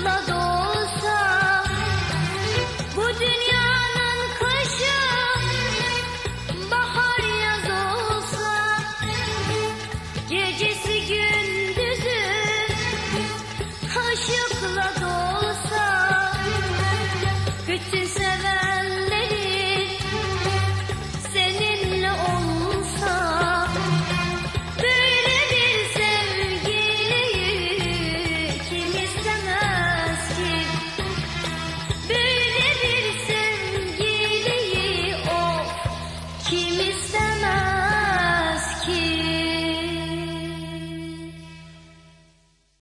ışıkla